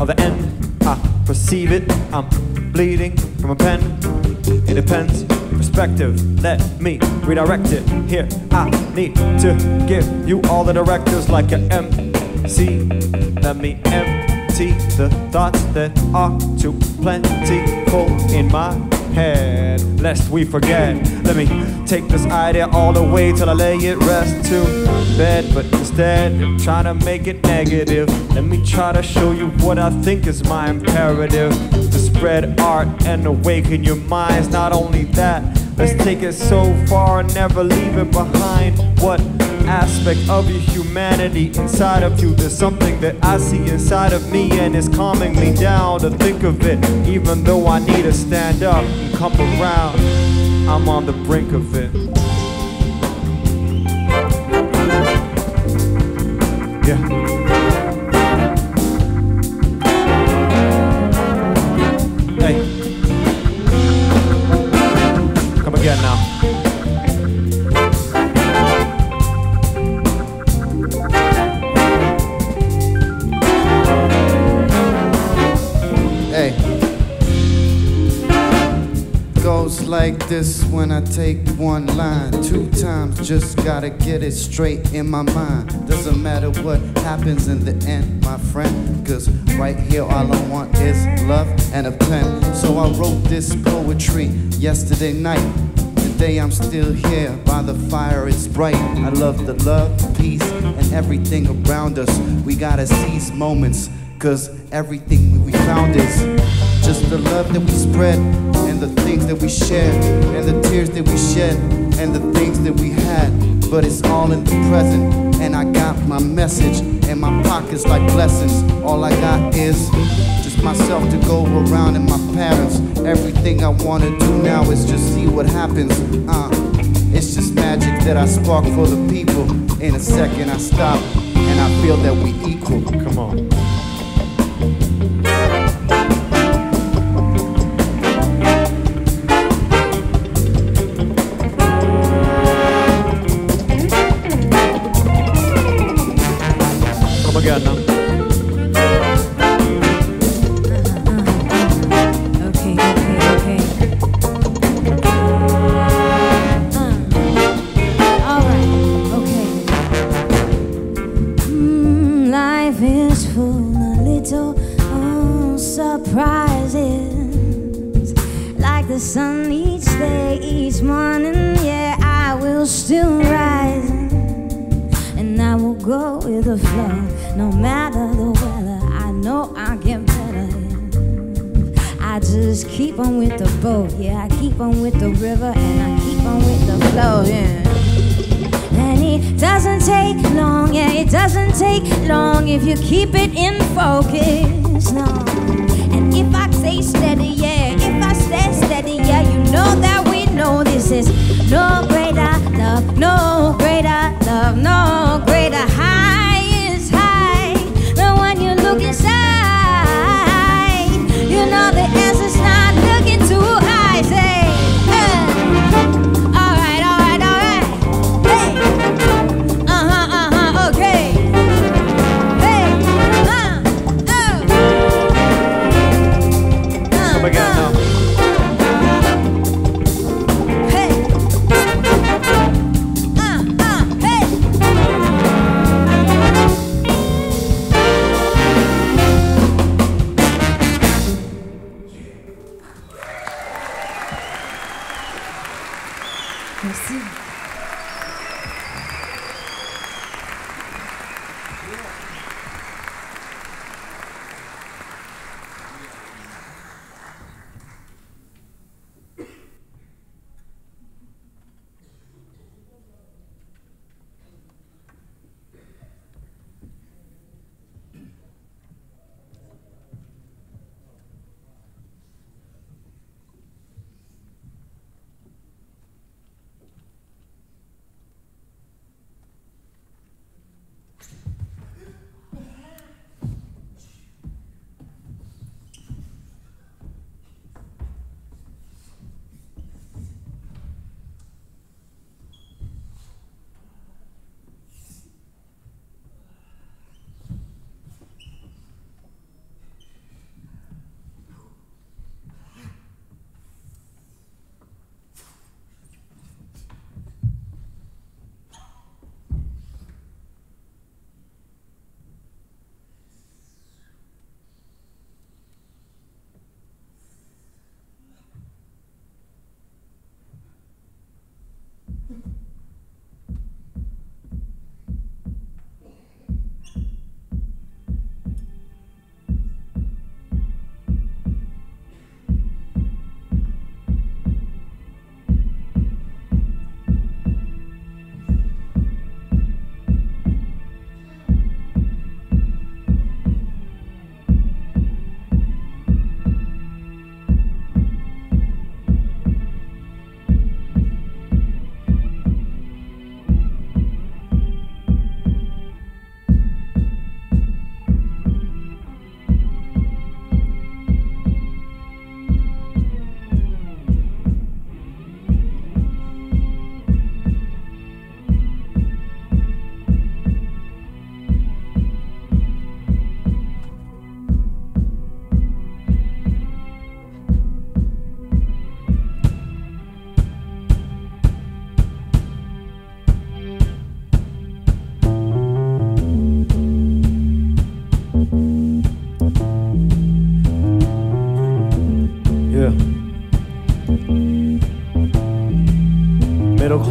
of the end. I perceive it, I'm bleeding from a pen. It depends, perspective, let me redirect it. Here, I need to give you all the directives like an MC. Let me empty the thoughts that are too plentiful in my head, lest we forget. Let me take this idea all the way till I lay it rest to bed, but instead of trying to make it negative, let me try to show you what I think is my imperative to spread art and awaken your minds. Not only that, let's take it so far and never leave it behind. What aspect of your humanity inside of you. There's something that I see inside of me, and it's calming me down to think of it. Even though I need to stand up and come around, I'm on the brink of it. This when I take one line. Two times, just gotta get it straight in my mind. Doesn't matter what happens in the end, my friend. Cause right here, all I want is love and a pen. So I wrote this poetry yesterday night. Today I'm still here by the fire, it's bright. I love the love, peace, and everything around us. We gotta seize moments, cause everything we found is just the love that we spread, and the things that we share, and the tears that we shed, and the things that we had. But it's all in the present, and I got my message, and my pockets like blessings. All I got is just myself to go around and my parents. Everything I wanna do now is just see what happens. Uh, it's just magic that I spark for the people. In a second I stop and I feel that we equal. Come on. Sun each day, each morning, yeah, I will still rise. And I will go with the flow, no matter the weather. I know I'll get better. I just keep on with the boat, yeah. I keep on with the river, and I keep on with the flow, yeah. And it doesn't take long, yeah. It doesn't take long if you keep it in focus, no. And if I stay steady, yeah. If I steady, yeah. You know that we know this is no greater love, no greater love, no greater high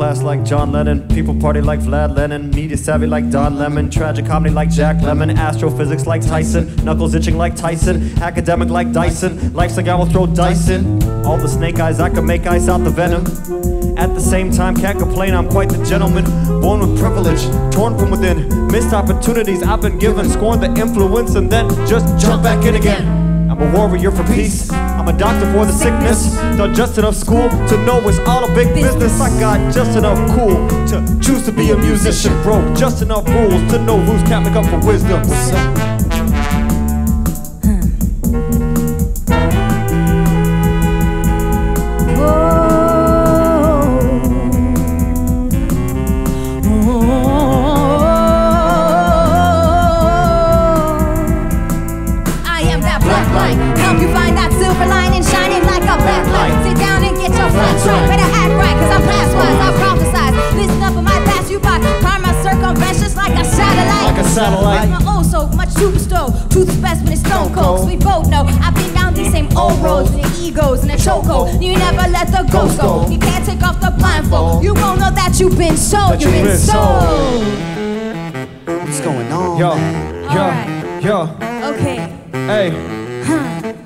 class like John Lennon. People party like Vlad Lenin. Media savvy like Don Lemon. Tragic comedy like Jack Lemmon. Astrophysics like Tyson. Knuckles itching like Tyson. Academic like Dyson. Life's like I will throw Dyson. All the snake eyes, I can make ice out the venom. At the same time, can't complain, I'm quite the gentleman. Born with privilege, torn from within. Missed opportunities I've been given. Scorn the influence and then just jump back in again. I'm a warrior for peace. A doctor for the sickness. Done just enough school to know it's all a big business. I got just enough cool to choose to be a musician. Broke just enough rules to know who's make up for wisdom. You've been sold. You've you've been been sold. What's going on? Yo, man? yo, Alright. yo. Okay, Hey,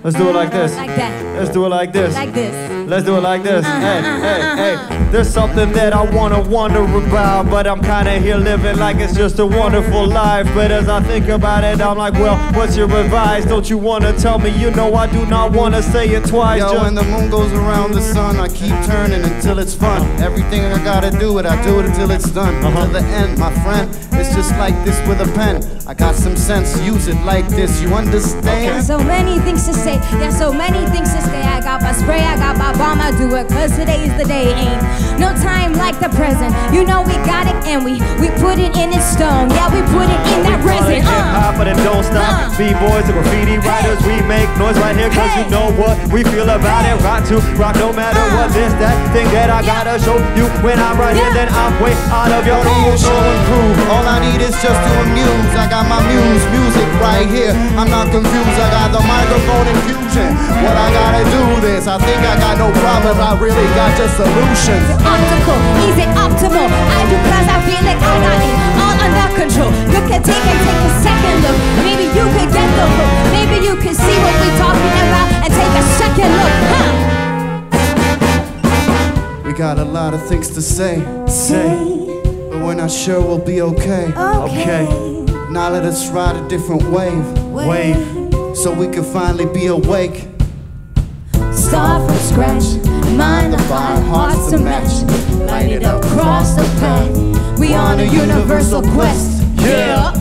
let's do it like this. like that, Let's do it like this. like this. Let's do it like this. Uh-huh, hey, uh-huh, hey, uh-huh. hey. There's something that I wanna wonder about, but I'm kinda here living like it's just a wonderful life. But as I think about it, I'm like, well, what's your advice? Don't you wanna tell me? You know I do not wanna say it twice. Yo, just- when the moon goes around the sun, I keep turning until it's fun. Everything I gotta do it, I do it until it's done. Uh-huh. To the end, my friend. It's just like this with a pen. I got some sense, use it like this. You understand? So many things to say, yeah, so many things to say. I got my spray, I got my bomb, I do it cause today's the day. Ain't no time like the present. You know we got it and we we put it in its stone. Yeah, we put it in that resin. Hip Uh. hop, but it don't stop. Uh. B-boys and graffiti writers, we make noise right here cause you know what we feel about it. Rock to rock no matter Uh. what. This, that thing that I Yeah. gotta show you when I'm right here, then I'm way out of your league. Show and prove. All I need is just to amuse. I got my muse, music right here. I'm not confused. I got the microphone infusion. What I gotta do this. I think I got no problems. I really got just solutions. Optical, is it optimal? I do cause I feel like I got it all under control. You can take and take a second look. Maybe you could get the hook. Maybe you can see what we're talking about and take a second look. Huh? We got a lot of things to say, Say, but we're not sure we'll be okay. Okay. Now let us ride a different wave, wave. so we can finally be awake. Start from scratch, mind the fire, hearts to match. Light it up, cross the path. We on a universal quest. Yeah.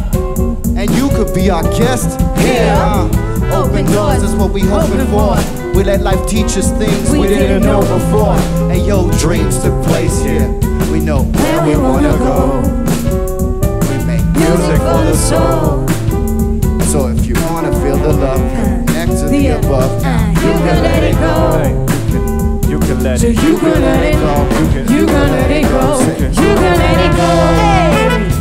And you could be our guest. Yeah. Uh, open doors is what we hoping for. We let life teach us things we, We didn't know before. And yo, dreams took place here. We know where we wanna go. We make music for the soul. So if you wanna feel the love, connect to the above. Uh, you can let it go. You can let So it. you can let it go. You can. You can let it go. You can let it go.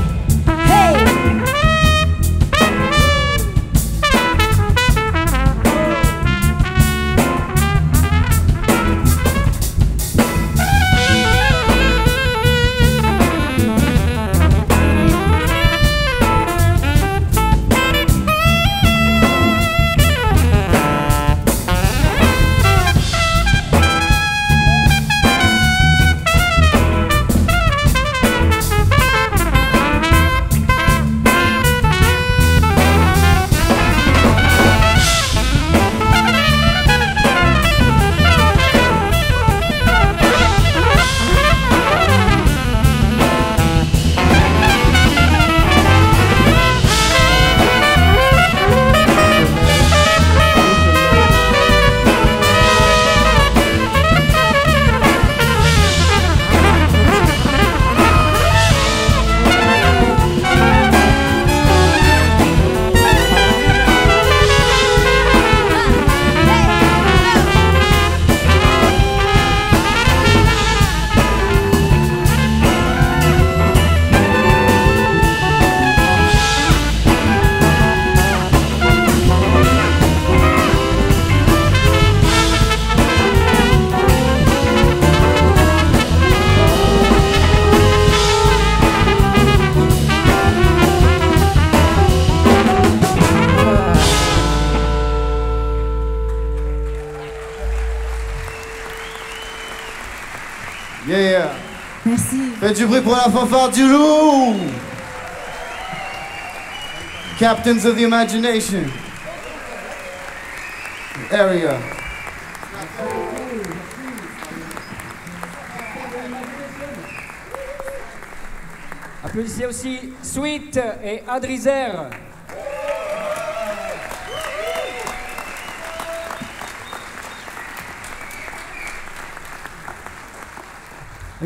Pour la fanfare du loup. Captains of the imagination. Area. Applaudissez aussi Sweet et Adrien Zehr.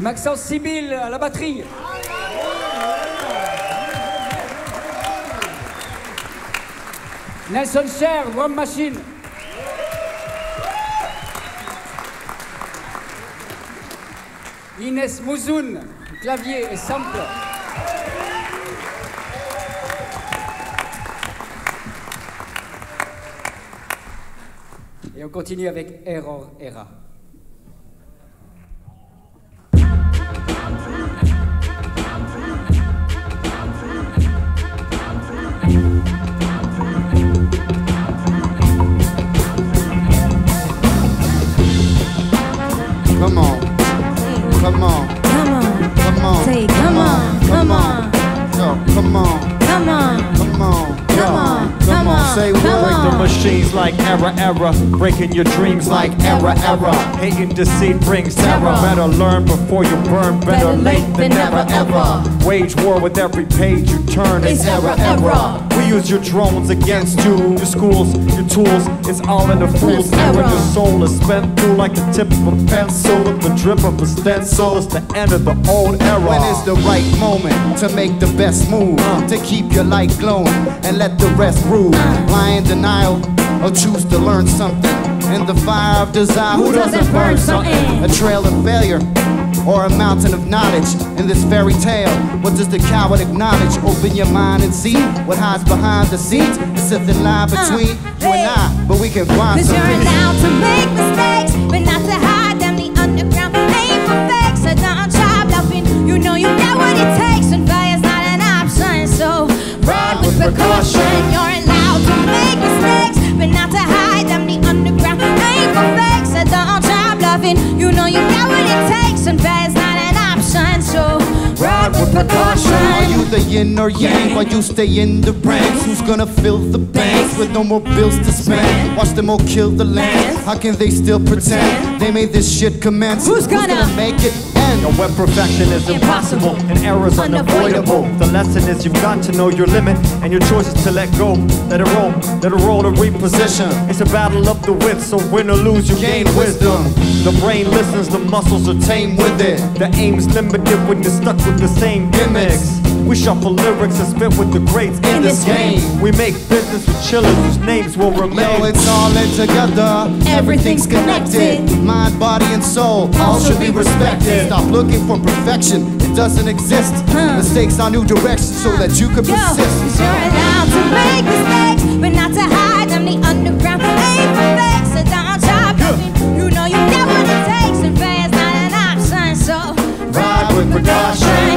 Maxence Sibyl à la batterie. Nelson Cher, drum machine. Inès Mouzoun, clavier et sample. Et on continue avec Error Era. Error, error. Breaking your dreams like error, error. Hate and deceit brings terror. Terror. Better learn before you burn. Better late than never, ever. Wage war with every page you turn. It's error, error. We use your drones against you. Your schools, your tools. It's all in the fool's It's error. error. Your soul is spent through like the tip of a pencil. With the drip of a stencil. It's the end of the old era. When is the right moment to make the best move? Uh. To keep your light glowing and let the rest rule. Uh. Lie in denial or choose to learn something. In the fire of desire, who, doesn't burn something? A trail of failure or a mountain of knowledge in this fairy tale. What does the coward acknowledge? Open your mind and see what hides behind the scenes. It's a thin line uh, between you and I, but we can find Cause some you're allowed to make mistakes, but not to hide them. The underground ain't for fakes. Don't try bluffing. You know you got what it takes, and with Are you the yin or yang? While you stay in the ranks, who's gonna fill the banks with no more bills to spend? Watch them all kill the land. How can they still pretend they made this shit commence? Who's gonna- make it end? And perfection is impossible and errors unavoidable, the lesson is you've got to know your limit and your choice is to let go. Let it roll, let it roll to reposition. It's a battle of the wits, so win or lose, you gain wisdom. The brain listens, the muscles are tame with it. The aim's limited when you're stuck with the same gimmicks. We shuffle lyrics and spit with the greats in this game. We make business with chillers whose names will remain. Yo, it's all in together. Everything's connected. Mind, body, and soul all should be respected. Stop looking for perfection, it doesn't exist. Mistakes are new directions so that you can Yo, persist. you're allowed to make mistakes, but not to hide them. The underground ain't for so don't try bluffing. You know you got what it takes, and failure's not an option. So Ride with precaution.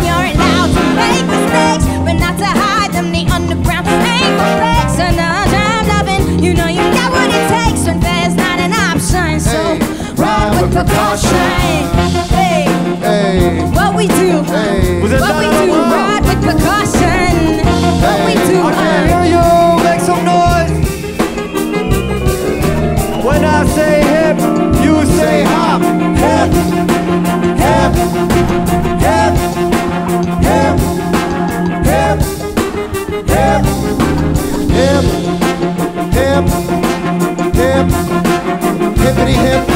what we do, what we do, ride with precaution. What we do, I hear you, make some noise. When I say hip, you say hop. Hip, hip, hip, hip, hip, hip, hip, hip, hip, hippity hip.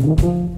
Bye.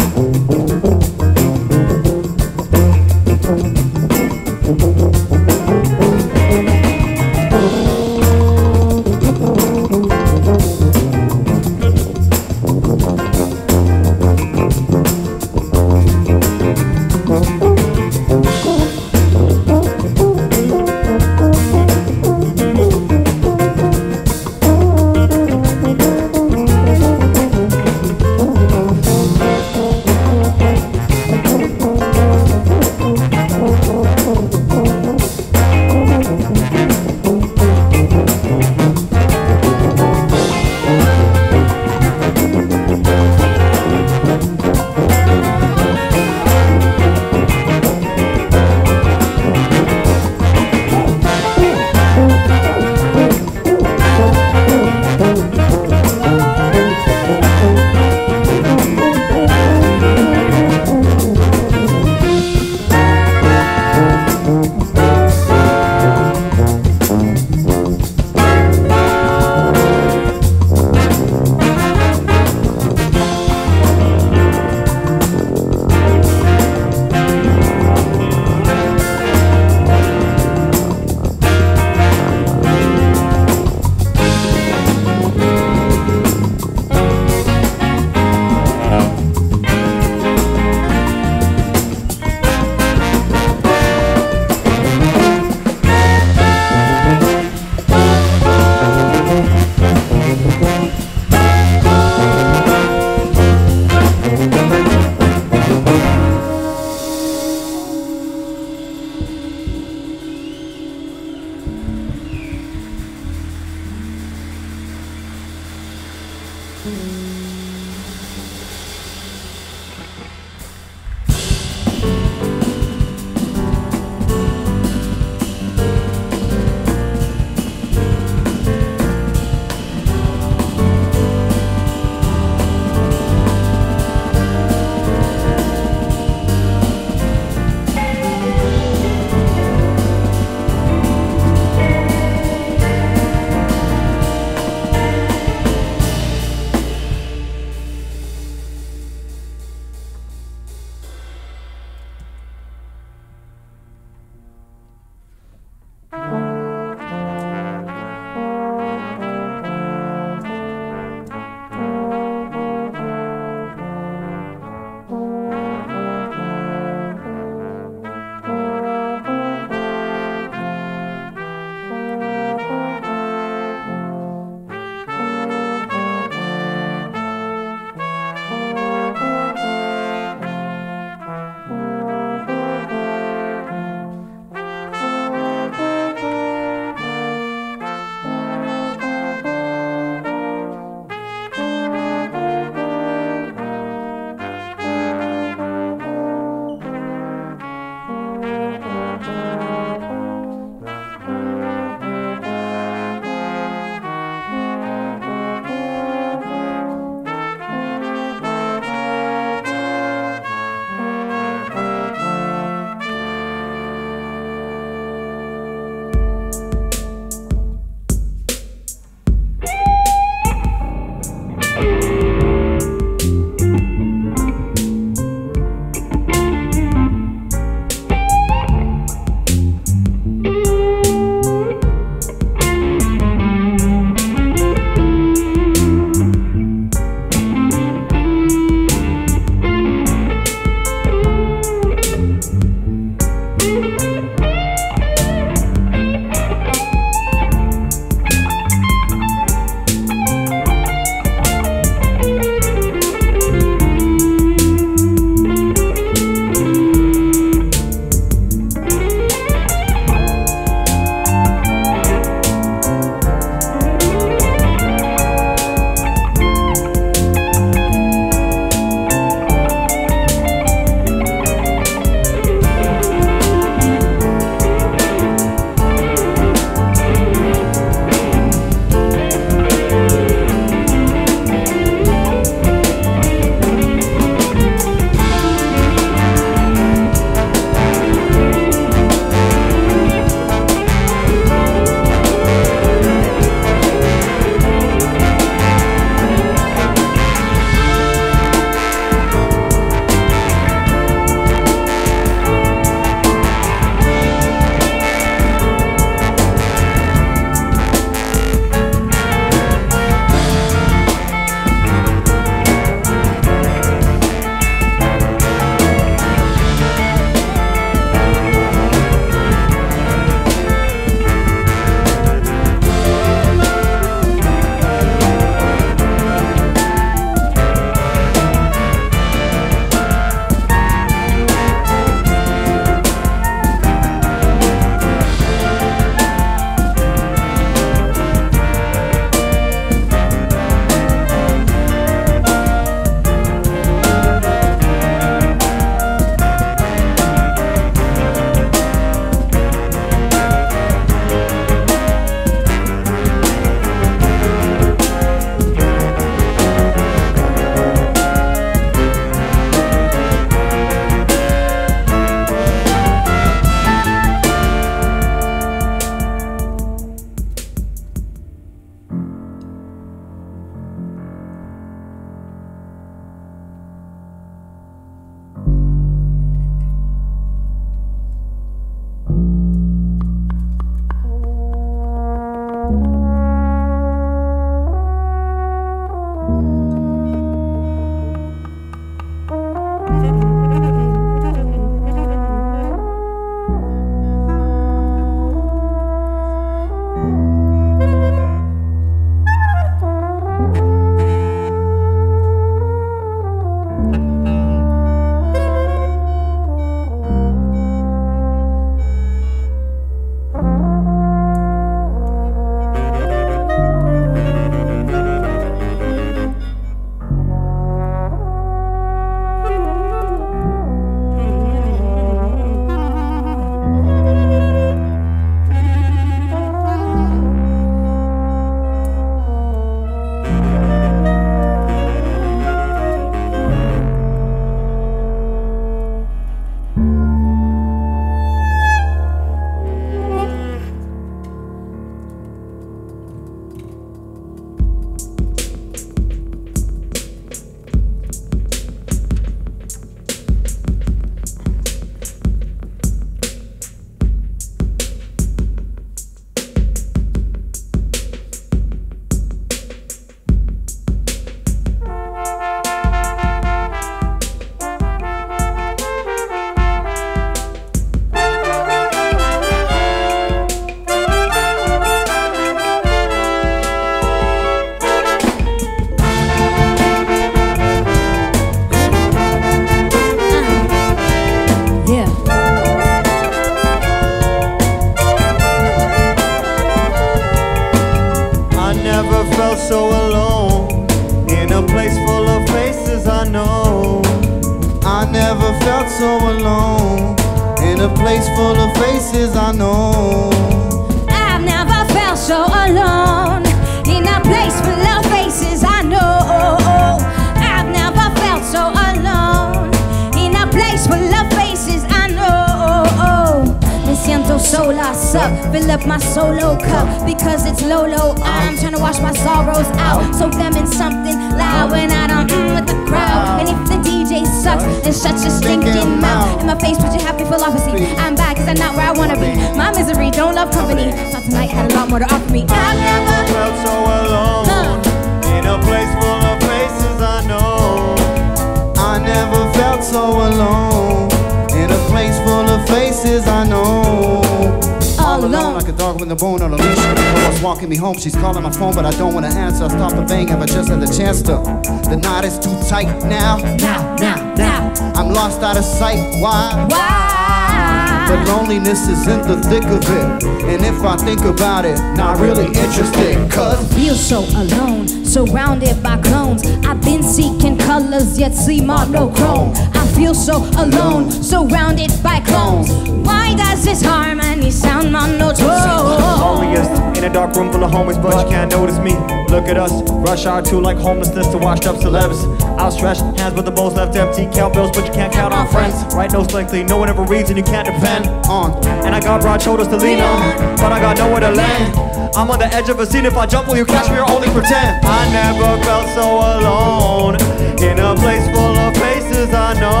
Yet see monochrome. I feel so alone, surrounded by clones. Why does this harmony sound monotone? Loneliest in a dark room full of homies, but you can't notice me. Look at us, rush hour two like homelessness to washed up celebs. Outstretched hands, but the bowls left empty. Count bills, but you can't count on friends. Write notes lengthy, no one ever reads, and you can't depend on. And I got broad shoulders to lean on, but I got nowhere to land. I'm on the edge of a scene. If I jump, will you catch me or only pretend? I never felt so alone in a place full of faces I know.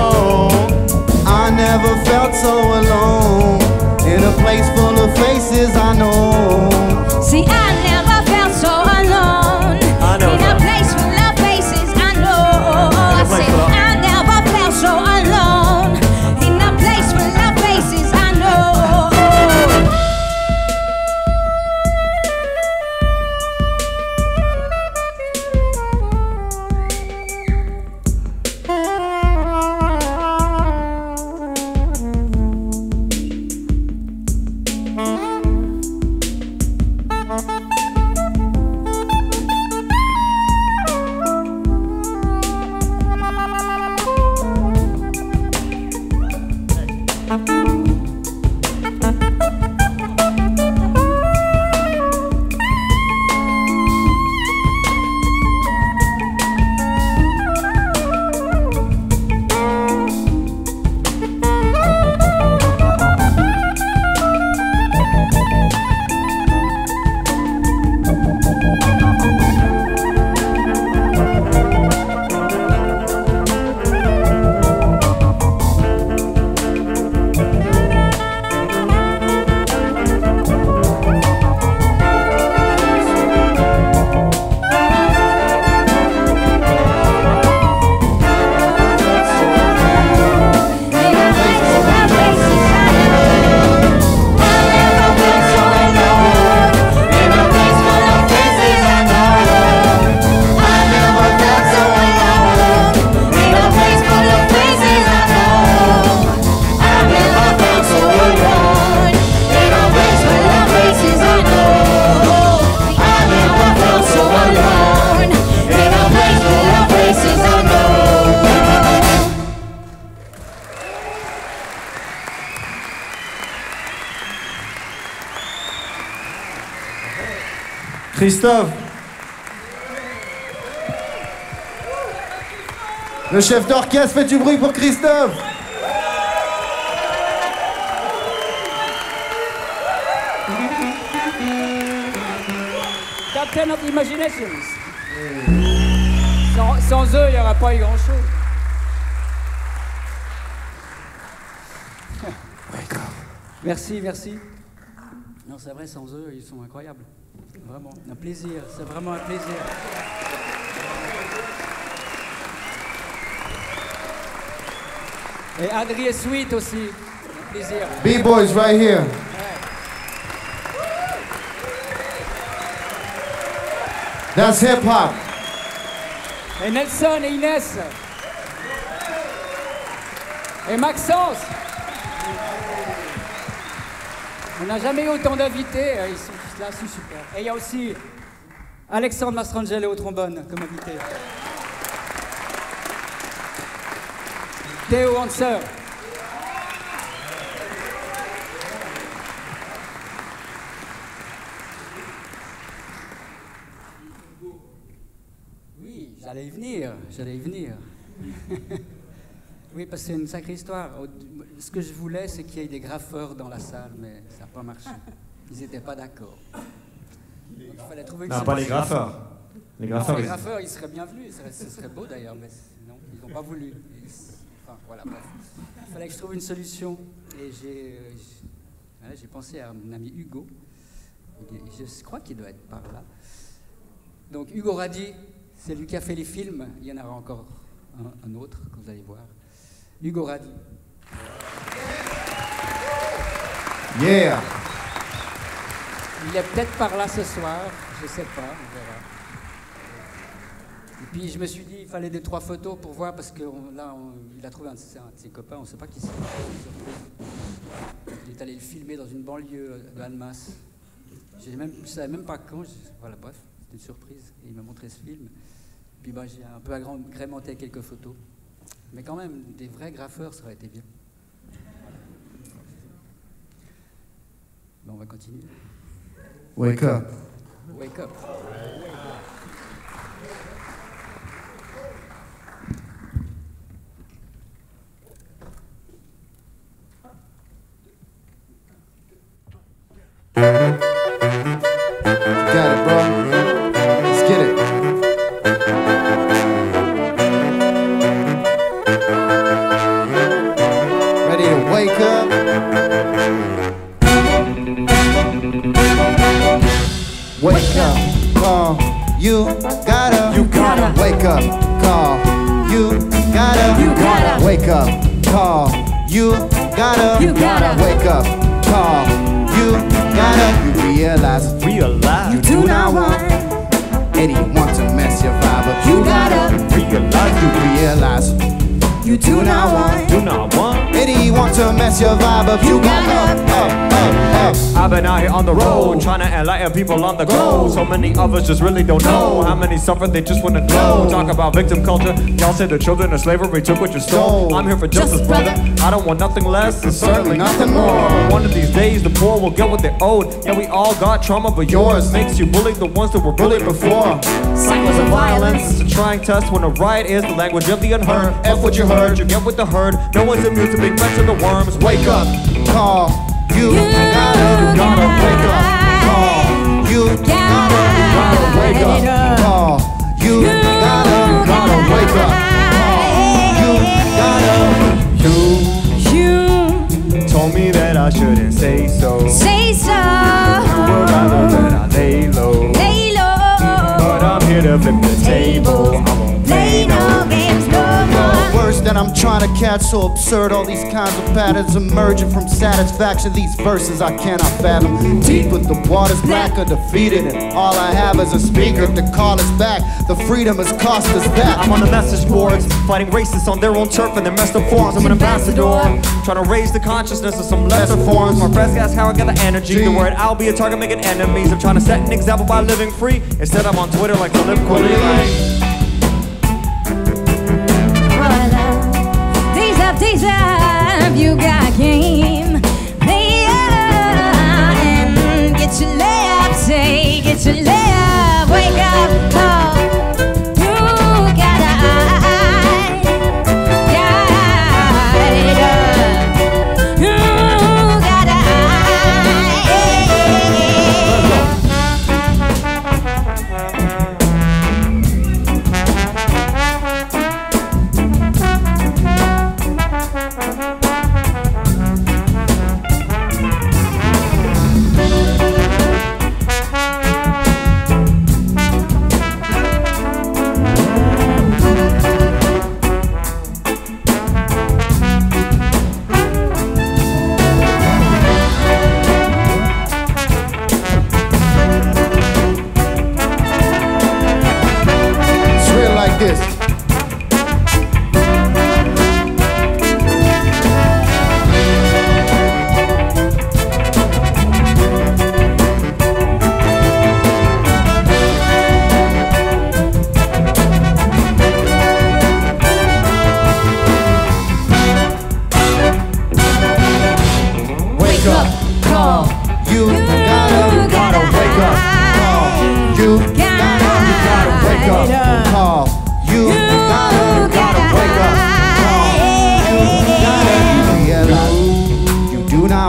Christophe, Le chef d'orchestre fait du bruit pour Christophe. Captain of Imaginations. Sans, sans eux, il n'y aura pas eu grand-chose. Merci, merci. Non, c'est vrai, sans eux, ils sont incroyables. Plaisir. C'est vraiment un plaisir. Et est sweet aussi. Un plaisir. B-boys right here. That's hip hop. Et Nelson et Inès. Et Maxence. On n'a jamais eu autant d'invités. sont tous c'est super. Et il y a aussi Alexandre Mastrangelo au trombone comme invité. Théo Hanser. Oui, j'allais y venir, j'allais y venir. oui, parce que c'est une sacrée histoire. Ce que je voulais, c'est qu'il y ait des graffeurs dans la salle, mais ça n'a pas marché. Ils n'étaient pas d'accord. Donc, il fallait trouver une Non, pas les graffeurs. Les Non, graffeurs, les ils- graffeurs, ils seraient bienvenus, ce serait, beau d'ailleurs, mais non, ils n'ont pas voulu. Ils- enfin, voilà, bref. Il fallait que je trouve une solution. Et j'ai euh, voilà, pensé à mon ami Hugo. Je crois qu'il doit être par là. Donc Hugo Radi, c'est lui qui a fait les films. Il y en aura encore un, un autre que vous allez voir. Hugo Radi. Yeah. Il est peut-être par là ce soir, je sais pas, on verra. Et puis je me suis dit, il fallait des trois photos pour voir, parce que là, il a trouvé un de, un de ses copains, on ne sait pas qui c'est. Il est allé le filmer dans une banlieue de Annemasse. J'ai même, je ne savais même pas quand, voilà, bref, c'était une surprise. Il m'a montré ce film. Puis bah, j'ai un peu agrémenté quelques photos. Mais quand même, des vrais graffeurs, ça aurait été bien. On va continuer. Wake up. Wake up. Got You gotta. You gotta. wake up, call. You gotta. You gotta. wake up, call. You gotta. You gotta. wake up, call. You gotta. You realize realize. you do not want anyone to mess your vibe up. You gotta. realize. You realize You do not want. Do not want. anyone to mess your vibe up. You gotta. Up, up, up. I've been out here on the road trying to enlighten people on the go. So many of us just really don't know how many suffer. They just wanna glow. Talk about victim culture. Y'all say the children of slavery took what you stole. Stole. I'm here for justice, Justice, brother. brother. I don't want nothing less and certainly Nothing nothing more. more. One of these days, the poor will get what they owed. Yeah, we all got trauma, but yours makes you bully the ones that were bullied before. Cycles of violence. It's a trying test when a riot is the language of the unheard. F what you heard, you get with the herd. No one's immune to being fed to the worms. Wake up. Call. You You gotta. gotta wake up. Call. You gotta. gotta wake up. Call. You gotta. Gotta wake up. Call. You gotta. You You told me that I shouldn't say so. say so. Would rather that I lay low. Lay low. But I'm here to flip the table. That I'm trying to catch so absurd. All these kinds of patterns emerging from satisfaction. These verses I cannot fathom. Deep with the waters black or defeated. And all I have is a speaker to call us back. The freedom has cost us that. I'm on the message boards, fighting racists on their own turf and their messed up forms. I'm an ambassador, trying to raise the consciousness of some lesser forms. My friends ask how I get the energy. The word I'll be a target, making enemies. I'm trying to set an example by living free. Instead, I'm on Twitter like Philip Quilly. Like, Up, you got game. Lay up and get your layup, say, eh? get your layup,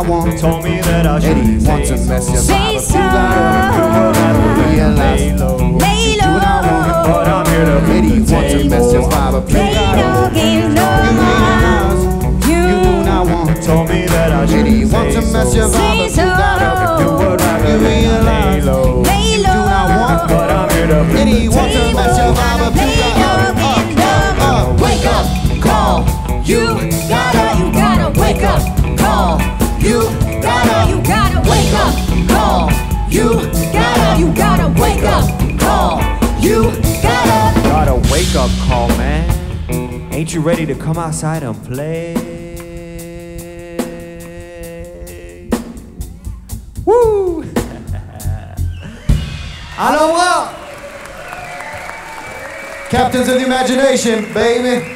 I should Eddie wants to mess your Say vibe up. You gotta realize. Lay low. Lay Do not want it, But I'm here to Eddie beat the wants to mess your table. vibe up. You Play gotta no games no you more. realize. You do not want Told me that I should Eddie wants to mess your so. vibe up. You Say gotta You would rather You lay low. Lay You do not want But I'm here to beat Eddie the wants to mess your vibe up. You gotta games no more. wake up, call. You gotta, you gotta wake up, call. You gotta, You gotta wake up, call. You gotta, you gotta wake up, call. You gotta. Got a wake up call, man. Ain't you ready to come outside and play? Woo! Alors moi, Captains of the Imagination, baby.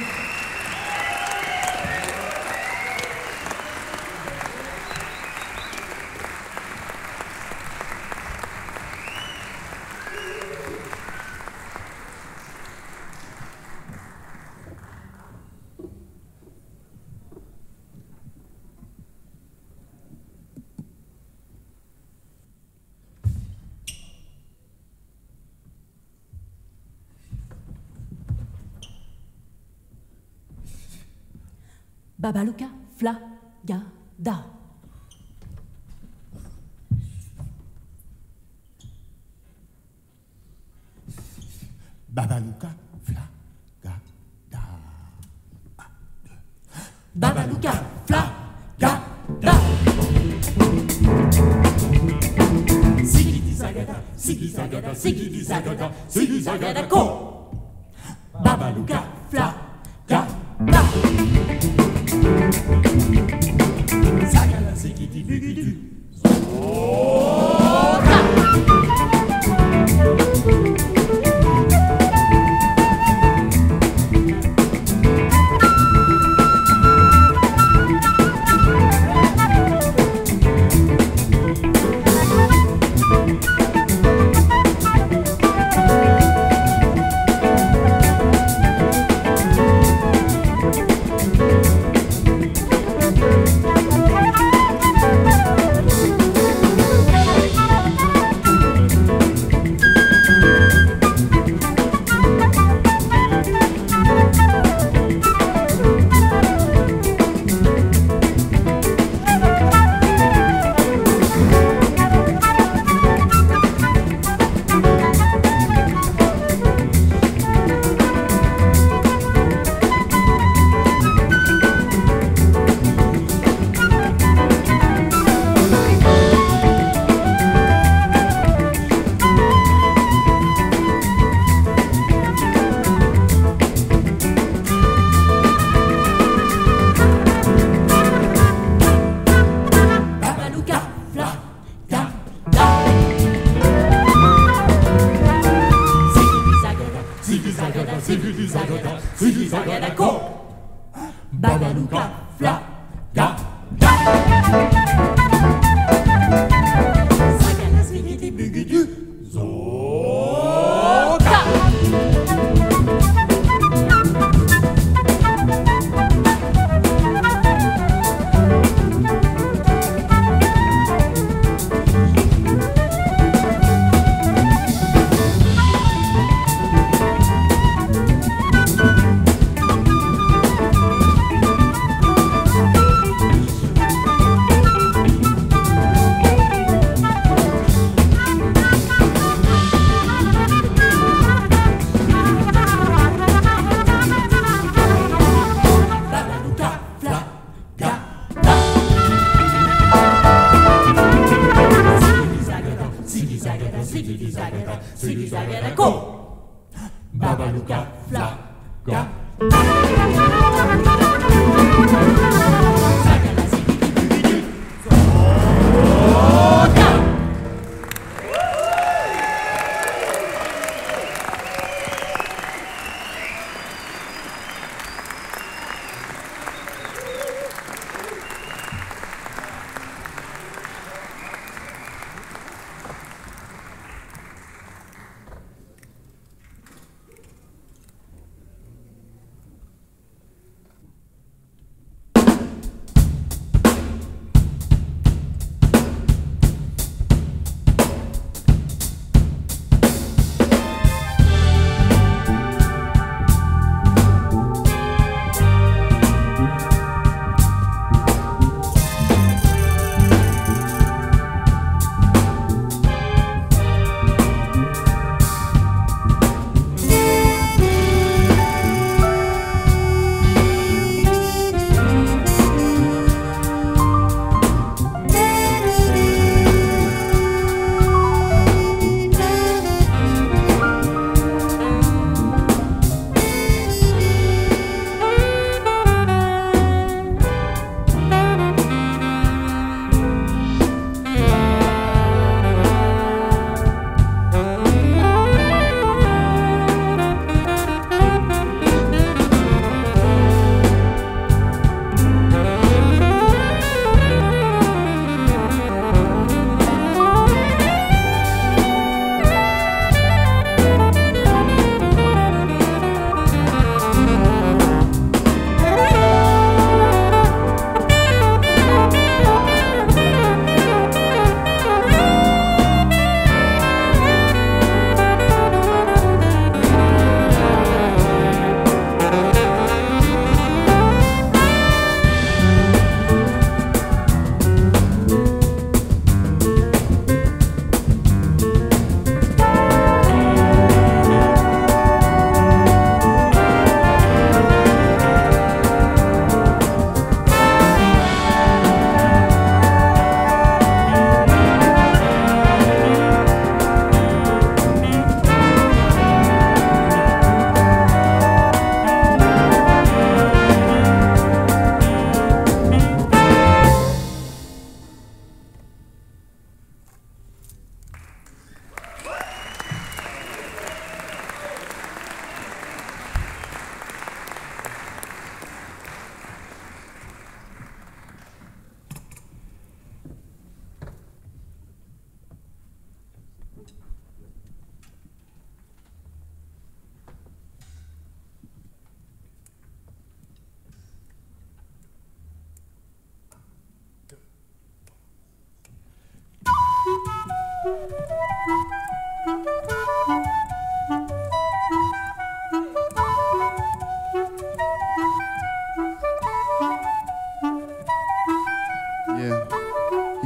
Babaluka Flagada. Babaluka Flagada. Babaluka Flagada. Sigidi Zagada, Sigidi Zagada, Sigidi Zagada, Sigidi Zagada, go! Babaluka Flagada. Ga, da. Zagada, sigidi,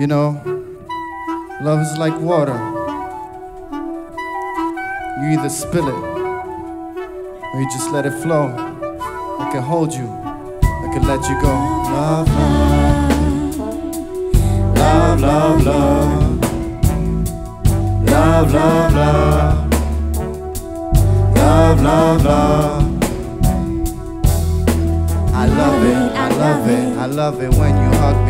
You know, love is like water. You either spill it or you just let it flow. I can hold you, I can let you go. Love, love, love, love. Love, love, love. Love, love, love. I love it, I love it, I love it when you hug me.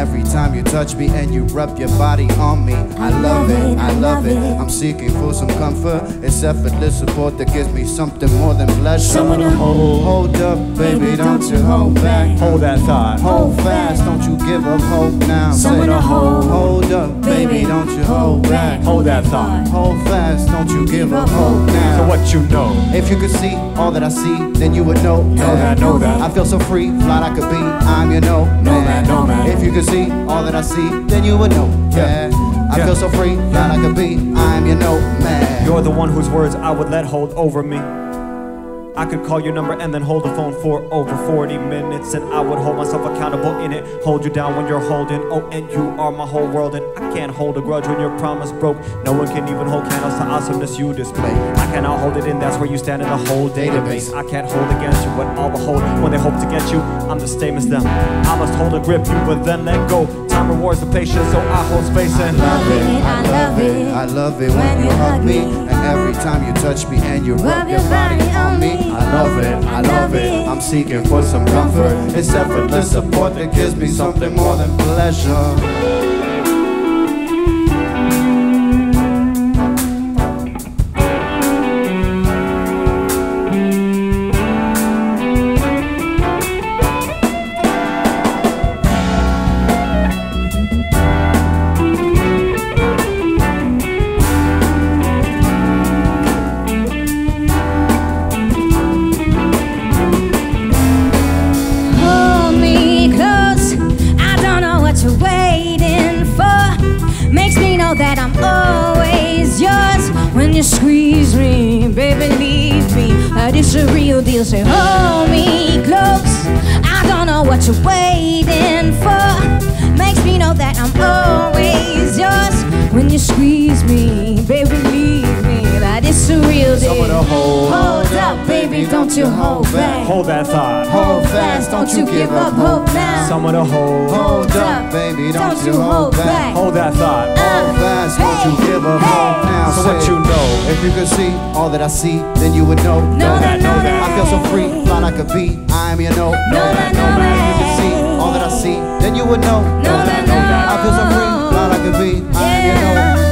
Every time you touch me and you rub your body on me. I love it, I love it. I'm seeking for some comfort. Effortless support that gives me something more than pleasure. Someone to hold. Hold up, baby, don't you hold back. Hold that thought. Hold fast, don't you give up hope now. Someone to hold. Hold up, baby, don't you hold back. Hold that thought. Hold fast, don't you give up hope now. So what you know? If you could see all that I see, then you would know. Know that, know that. I feel so free, fly like a bee. I'm your no man. man, no man. If you could see all that I see, then you would know. Yeah. I Yeah. feel so free, fly I a be. I'm your no man. You're the one whose words I would let hold over me. I could call your number and then hold the phone for over 40 minutes, and I would hold myself accountable in it. Hold you down when you're holding. Oh, and you are my whole world, and I can't hold a grudge when your promise broke. No one can even hold candles to awesomeness you display. I cannot hold it in, that's where you stand in the whole database. I can't hold against you what all will hold when they hope to get you. I'm the same as them. I must hold a grip you, but then let go. Time rewards the patience, so I hold space and love it, I love it. I love it when you hug me, and every time you touch me and you rub your body on me. I love it, I love it. I'm seeking for some comfort. It's effortless support that gives me something more than pleasure. Don't you hold back. hold that thought. Hold fast, don't you give up hope. now. Someone to hold. Hold up, baby, don't you hold back. Hold that thought. Hold fast, don't you give up hope now. So what you know? If you could see all that I see, then you would know. Know that, know that. I feel so free, fly like a bee. I'm your no. Know that, know If you could see all that I see, then you would know. Know that, know that. I feel so free, fly like a bee. I'm your no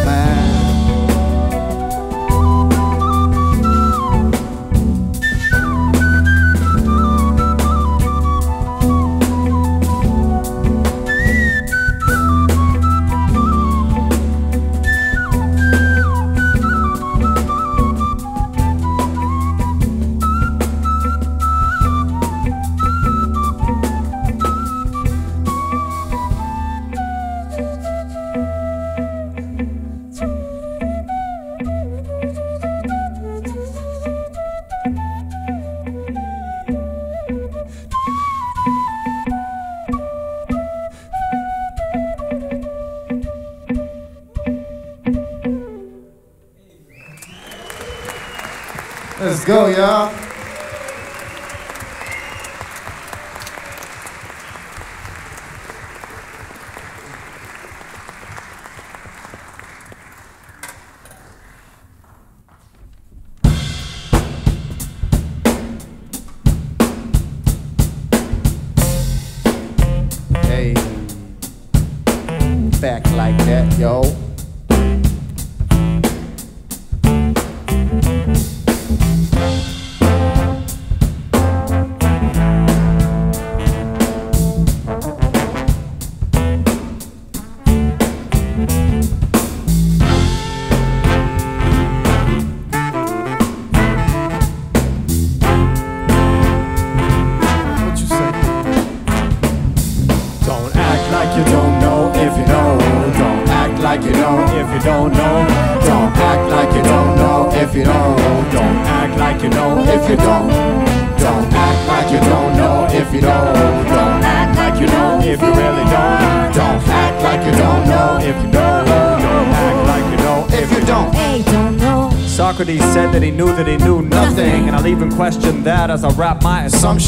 Let's go, y'all.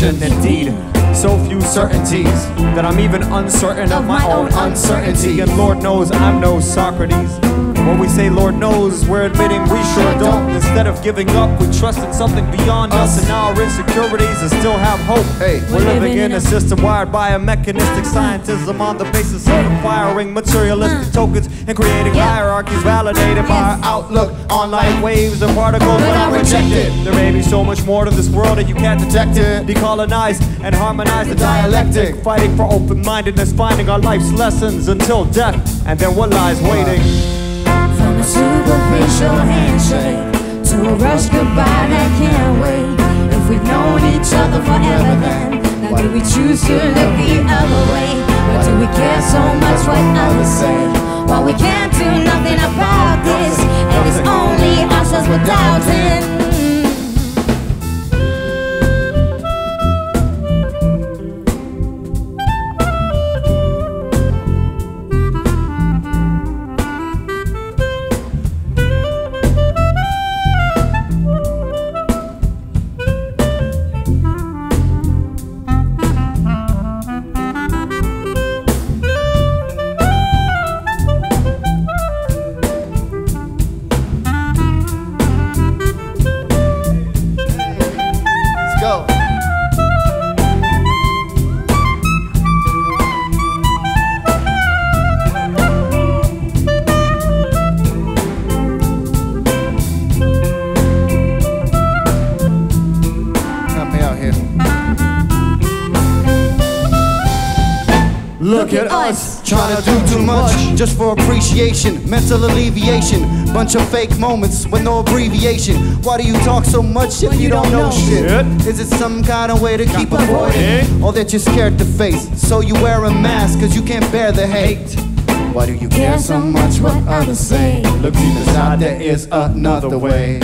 My. Indeed, so few certainties that I'm even uncertain of my own uncertainty. And Lord knows I'm no Socrates. When we say Lord knows, we're admitting we sure don't. Instead of giving up, we trust in something beyond us and our insecurities and still have hope. Hey. We're living in a system wired by a mechanistic scientism on the basis of acquiring materialistic tokens and creating hierarchies validated by our outlook on light waves and particles. But I reject it. There may be so much more to this world that you can't detect it. Decolonize and harmonize the dialectic. Fighting for open mindedness, finding our life's lessons until death. And then what lies waiting? Superficial handshake to a rush goodbye that can't wait. If we've known each other forever, then Now do we choose to look the other way? Why do we care so much what others say? Why we can't do nothing about this? And it's only us as we're doubting. Just for appreciation, mental alleviation. Bunch of fake moments with no abbreviation. Why do you talk so much if you don't know shit? Is it some kind of way to keep avoiding? Or that you're scared to face? So you wear a mask cause you can't bear the hate. Why do you care so much what others say? Look deep inside, there is another way.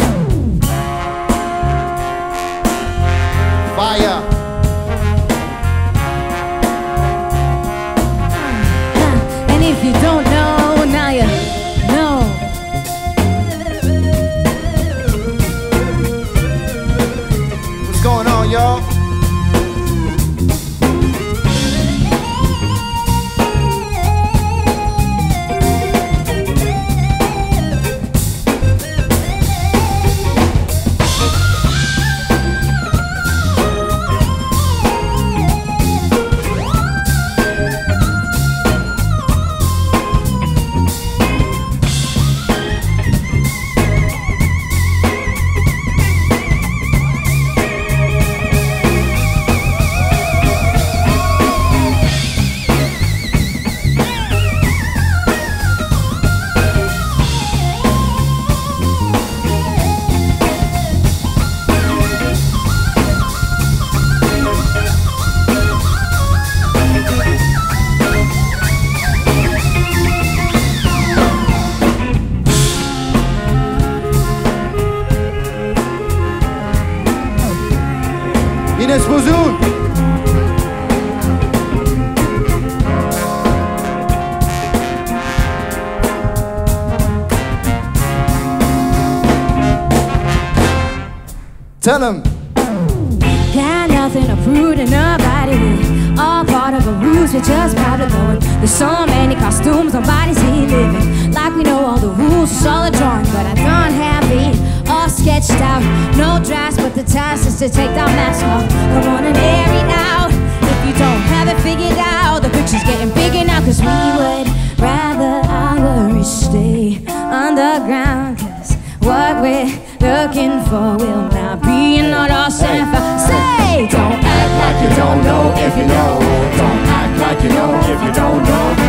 You don't have it figured out, the picture's getting bigger now, cause we would rather our stay underground. Cause what we're looking for will not be in our lost and found. Say, don't act like you don't know if you know. Don't act like you know if you don't know.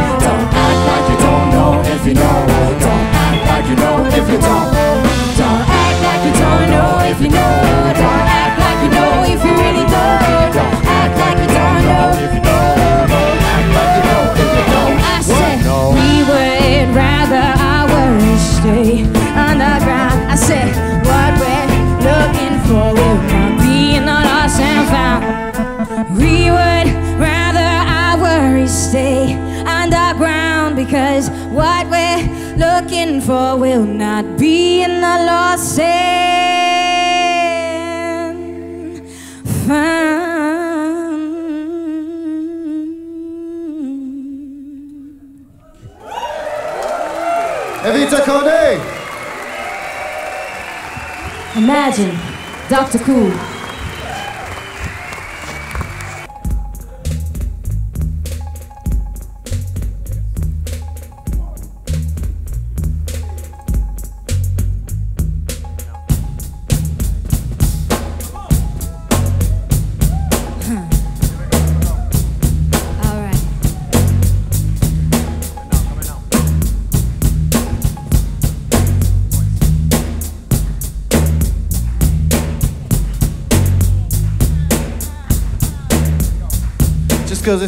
For will not be in the lost and found. Evita Koné! Imagine Dr. Koul.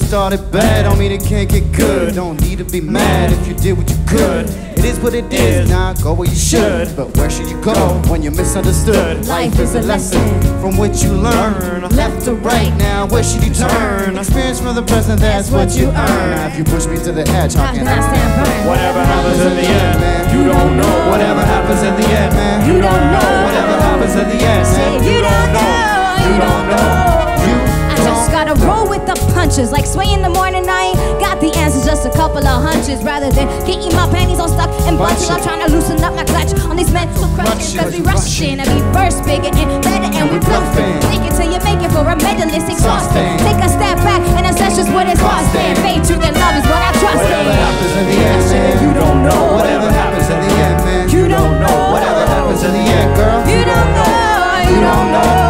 Started bad don't mean it can't get good. Don't need to be mad if you did what you could. It is what it is, now go where you should. But where should you go when you're misunderstood? Life is a lesson from which you learn. Left to right now, where should you turn? Experience from the present, that's what you earn. Now if you push me to the edge, how can I stand firm? Whatever happens in the end, man? you don't know. Whatever happens in the end, man? You don't know. Whatever happens in the end, man, you don't know. You don't know. Gotta roll with the punches. Like sway in the morning, I ain't got the answers, just a couple of hunches. Rather than getting my panties all stuck in bunches, I'm trying to loosen up my clutch on these mental crutches. Cause we rushing and we first bigger and better and we bluffing. Take it till you make it for a medalist, exhausting. Take a step back and assess just what it's costing. Fade to the love is what I trust in. Whatever happens in the end, man. You don't know. Whatever happens in the end, man. You don't know. Whatever happens in the end, girl. You don't know, you don't know,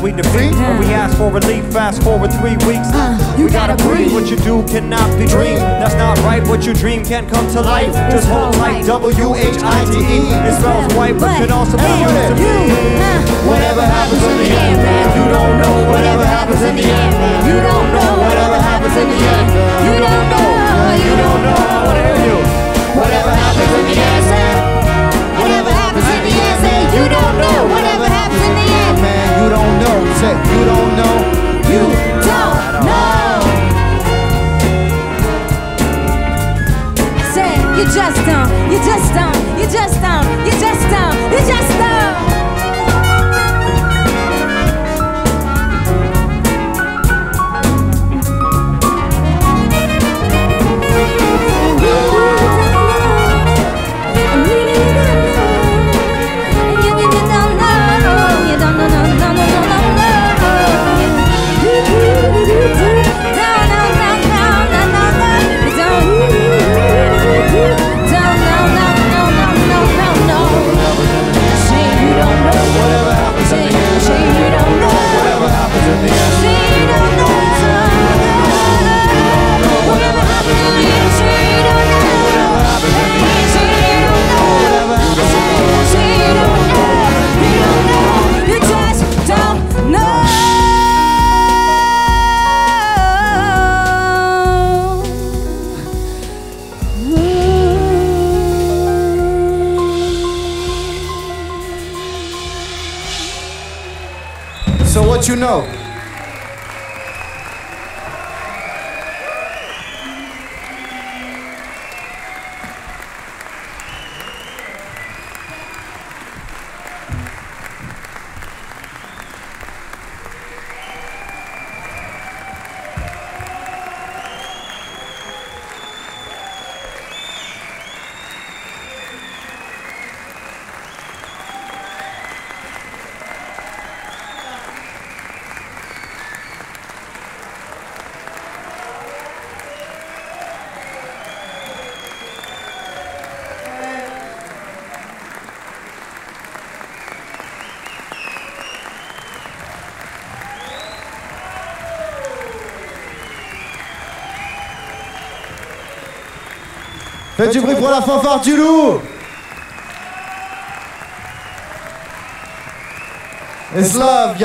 we defeat. When we ask for relief, fast forward three weeks. Uh, we gotta gotta breathe. breathe. What you do cannot be dreamed. That's not right. What you dream can't come to life. Just hold tight. W H I T E. It spells white, but can also be used to you, mean. Whatever happens in the end, man, you don't know. Whatever happens in the end, man, you don't know. Whatever happens in the end, you don't know. You don't know. I wanna hear you. Whatever happens in the end, man. Whatever happens in the end, say you don't know. Say, you don't know. You don't know. Say you just don't, you just don't, you just don't, you just don't, you just don't. Faites du bruit pour la fanfare du loup. It's love,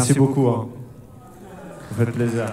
Merci, beaucoup. Hein. Ça plaisir.